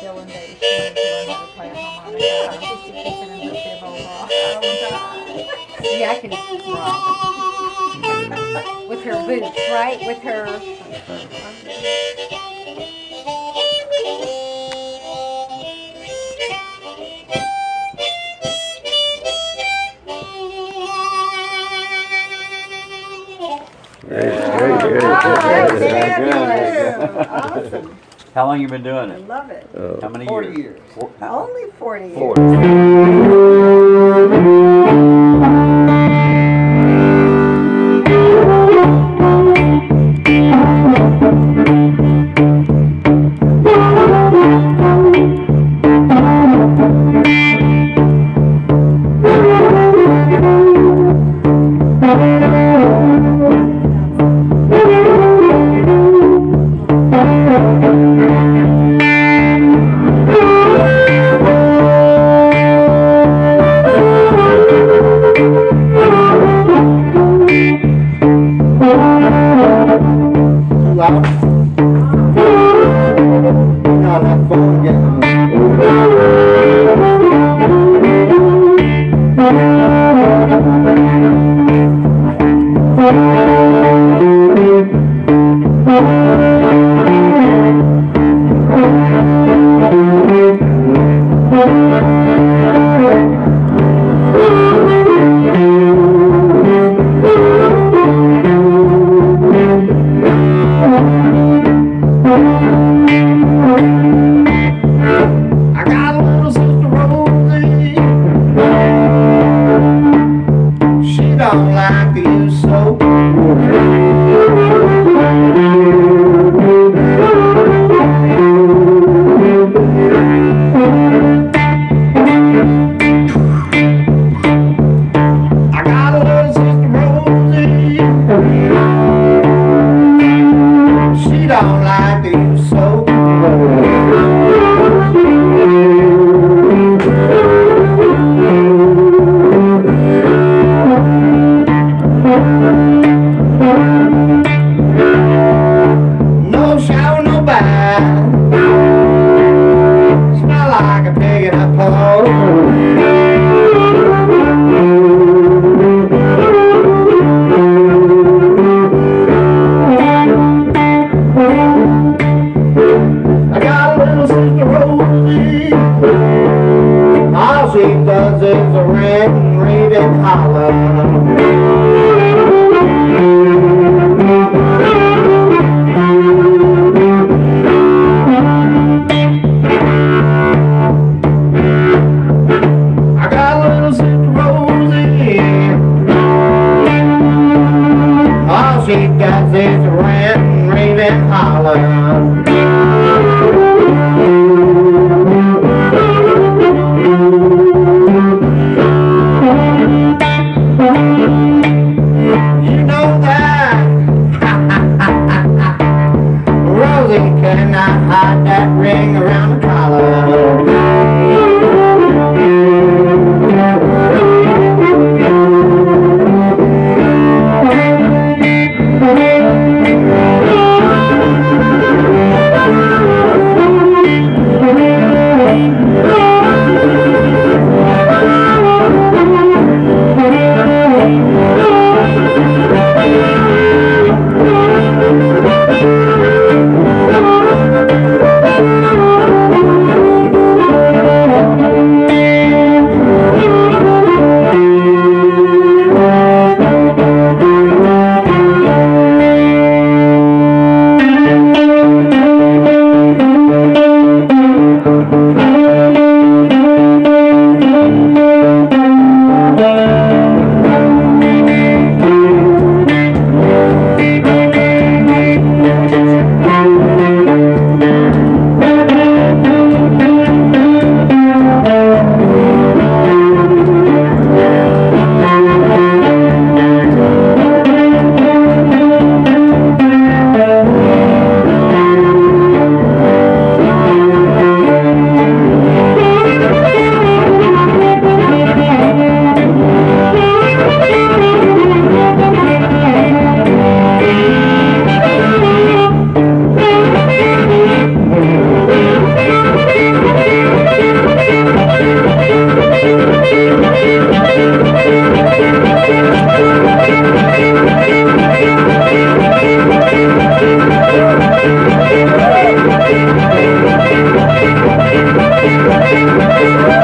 Dylan days. She wanted to learn how to play a harmonica. She's still keeping in her bib overall. Yeah, I can rock. With her boots, right? With her. Very, very good. Alright, Very good. Awesome. How long you been doing it? I it? love it. Oh. How many Forty years? years. Four- Only 40 years. Forty. Đó. She does is a rant and rave and holler. I got a little sister Rosie. Música